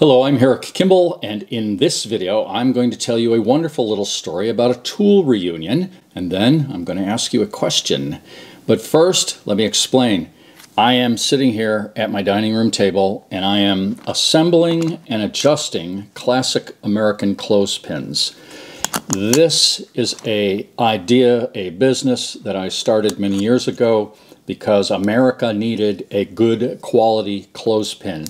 Hello, I'm Herrick Kimball, and in this video I'm going to tell you a wonderful little story about a tool reunion, and then I'm going to ask you a question. But first, let me explain. I am sitting here at my dining room table and I am assembling and adjusting classic American clothespins. This is a idea, a business that I started many years ago because America needed a good quality clothespin.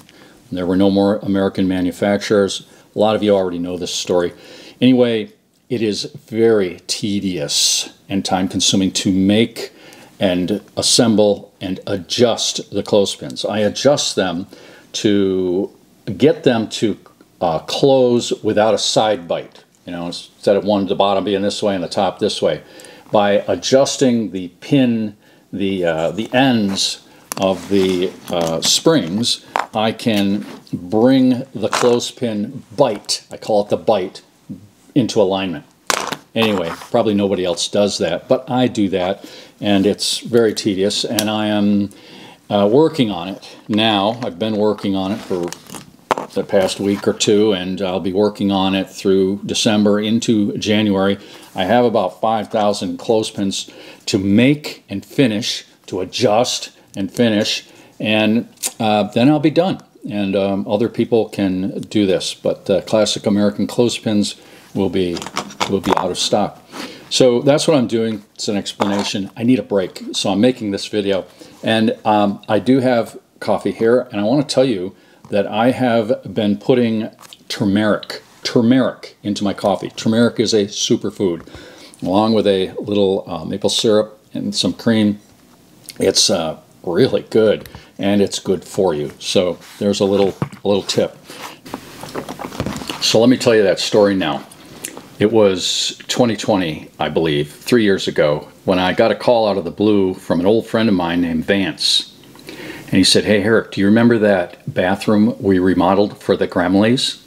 There were no more American manufacturers. A lot of you already know this story. Anyway, it is very tedious and time consuming to make and assemble and adjust the clothespins. I adjust them to get them to uh, close without a side bite. You know, instead of one the bottom being this way and the top this way. By adjusting the pin, the, uh, the ends of the uh, springs, I can bring the clothespin bite, I call it the bite, into alignment. Anyway, probably nobody else does that, but I do that, and it's very tedious, and I am uh, working on it now. I've been working on it for the past week or two, and I'll be working on it through December into January. I have about 5,000 clothespins to make and finish, to adjust and finish, and uh, then I'll be done. And um, other people can do this, but uh, classic American clothespins will be will be out of stock. So that's what I'm doing. It's an explanation. I need a break, so I'm making this video. And um, I do have coffee here, and I want to tell you that I have been putting turmeric, turmeric into my coffee. Turmeric is a superfood, along with a little uh, maple syrup and some cream. It's uh, really good and it's good for you. So there's a little, a little tip. So let me tell you that story now. It was 2020, I believe, three years ago, when I got a call out of the blue from an old friend of mine named Vance. And he said, Hey, Herrick, do you remember that bathroom we remodeled for the Gremleys?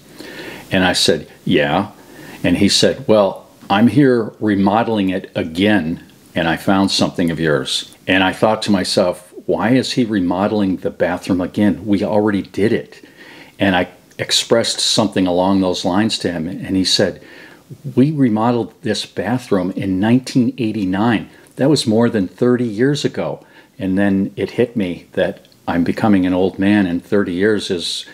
And I said, Yeah. And he said, Well, I'm here remodeling it again, and I found something of yours. And I thought to myself, why is he remodeling the bathroom again? We already did it. And I expressed something along those lines to him, and he said, We remodeled this bathroom in 1989. That was more than 30 years ago. And then it hit me that I'm becoming an old man, and 30 years is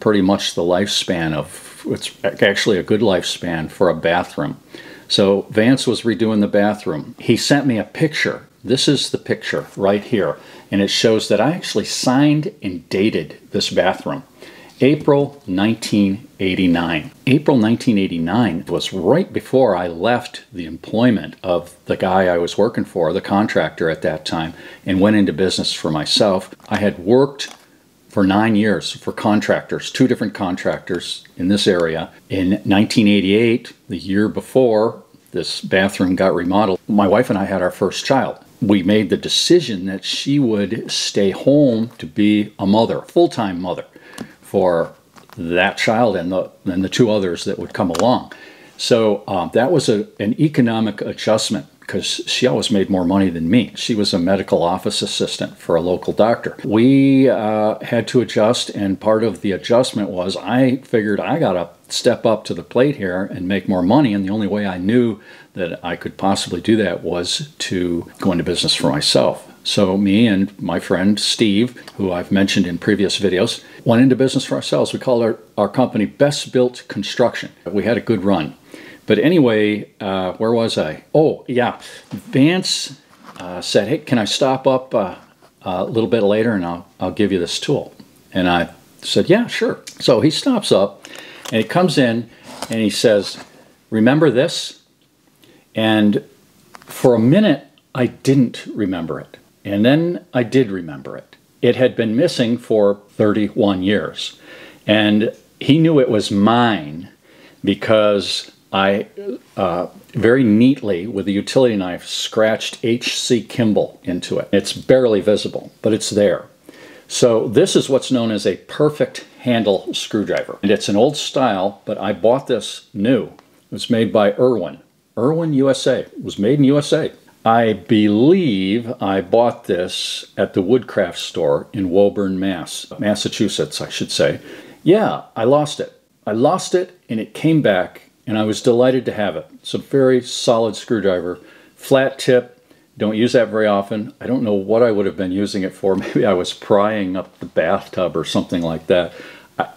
pretty much the lifespan of it's actually a good lifespan for a bathroom. So Vance was redoing the bathroom. He sent me a picture. This is the picture right here and it shows that I actually signed and dated this bathroom. April 1989. April 1989 was right before I left the employment of the guy I was working for, the contractor at that time, and went into business for myself. I had worked for nine years for contractors, two different contractors in this area. In 1988, the year before this bathroom got remodeled, my wife and I had our first child we made the decision that she would stay home to be a mother, full-time mother, for that child and the and the two others that would come along. So um, that was a, an economic adjustment because she always made more money than me. She was a medical office assistant for a local doctor. We uh, had to adjust, and part of the adjustment was I figured I got to step up to the plate here and make more money, and the only way I knew that I could possibly do that was to go into business for myself. So me and my friend Steve, who I've mentioned in previous videos, went into business for ourselves. We called our, our company Best Built Construction. We had a good run. But anyway, uh, where was I? Oh, yeah. Vance uh, said, hey, can I stop up uh, a little bit later and I'll, I'll give you this tool? And I said, yeah, sure. So he stops up and he comes in and he says, remember this? And for a minute, I didn't remember it. And then I did remember it. It had been missing for 31 years. And he knew it was mine because I uh, very neatly, with a utility knife, scratched H.C. Kimball into it. It's barely visible, but it's there. So this is what's known as a perfect handle screwdriver. And it's an old style, but I bought this new. It was made by Irwin. Irwin USA. It was made in USA. I believe I bought this at the Woodcraft store in Woburn, Mass. Massachusetts, I should say. Yeah, I lost it. I lost it and it came back and I was delighted to have it. It's a very solid screwdriver, flat tip. Don't use that very often. I don't know what I would have been using it for. Maybe I was prying up the bathtub or something like that.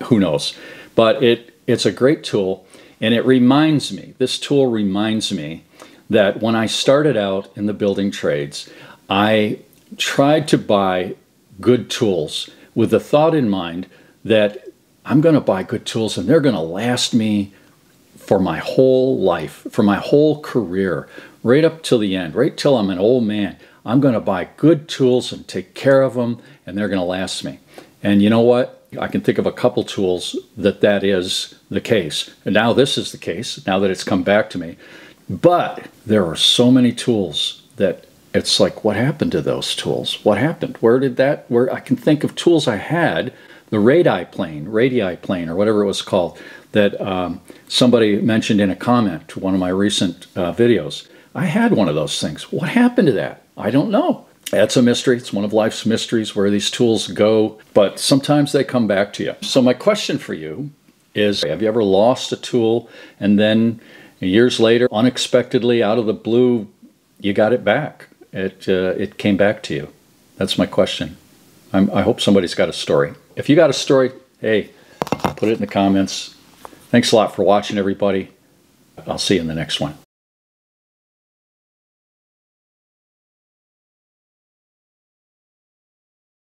who knows? But it it's a great tool and it reminds me, this tool reminds me that when I started out in the building trades, I tried to buy good tools with the thought in mind that I'm going to buy good tools and they're going to last me for my whole life, for my whole career, right up till the end, right till I'm an old man. I'm going to buy good tools and take care of them and they're going to last me. And you know what? I can think of a couple tools that that is the case. And now this is the case, now that it's come back to me. But there are so many tools that it's like, what happened to those tools? What happened? Where did that, where I can think of tools I had, the radii plane, radii plane, or whatever it was called, that um, somebody mentioned in a comment to one of my recent uh, videos. I had one of those things. What happened to that? I don't know. That's a mystery. It's one of life's mysteries where these tools go, but sometimes they come back to you. So, my question for you is Have you ever lost a tool and then years later, unexpectedly, out of the blue, you got it back? It, uh, it came back to you. That's my question. I'm, I hope somebody's got a story. If you got a story, hey, put it in the comments. Thanks a lot for watching, everybody. I'll see you in the next one.